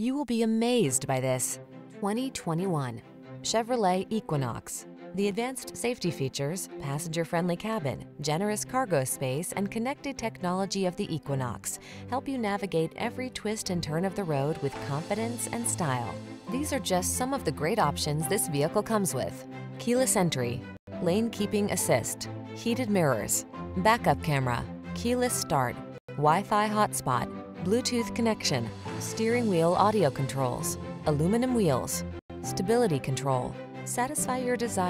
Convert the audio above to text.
You will be amazed by this 2021 Chevrolet Equinox. The advanced safety features, passenger-friendly cabin, generous cargo space, and connected technology of the Equinox help you navigate every twist and turn of the road with confidence and style. These are just some of the great options this vehicle comes with. Keyless entry, lane keeping assist, heated mirrors, backup camera, keyless start, Wi-Fi hotspot, Bluetooth connection, steering wheel audio controls, aluminum wheels, stability control. Satisfy your desire